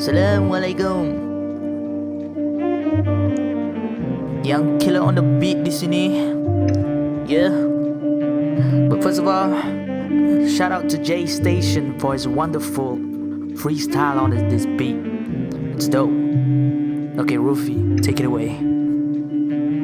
Assalamualaikum Yang Killer on the beat di sini. Yeah. But first of all Shout out to J Station for his wonderful freestyle on this beat. It's dope. Okay Rufy, take it away.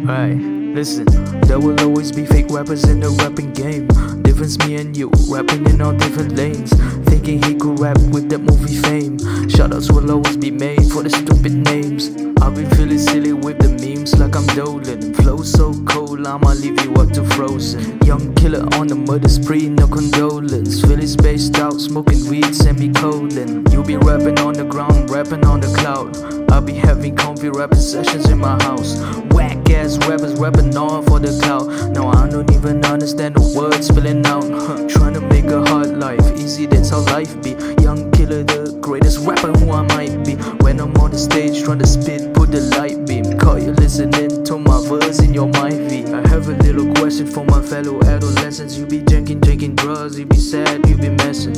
Alright, listen. There will always be fake rappers in the rapping game. Difference me and you, rapping in all different lanes. Thinking he could rap with that movie fame Shoutouts will always be made for the stupid names. I've been feeling silly with the memes like I'm Dolan. Flow so cold, I'ma leave you up to frozen. Yang Killer on the murder spree, no condolence. Feeling spaced out, smoking weed, semicolon. You be rapping on the ground, rapping on the cloud. I'll be having comfy rapping sessions in my house. Whack ass rappers rapping on for the cloud No, I don't even understand the words spilling out. Trying to make a hard life easy, that's how life be. Yang Killer, the greatest rapper who I might be. When I'm on the stage trying to spit, put the light beam. Call you listening to my verse in your mind V I have a little question for my fellow adolescents. You be drinking, drinking drugs, you be sad, you be messing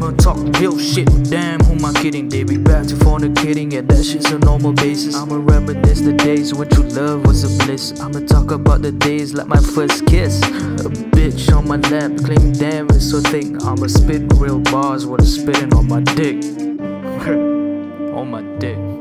I'm gonna talk real shit, damn, who am I kidding? They be back to fornicating, and that shit's a normal basis. I'ma reminisce the days when true love was a bliss. I'ma talk about the days like my first kiss. A bitch on my lap, claiming damn it's so thick. I'ma spit real bars while I'm spitting on my dick. On my dick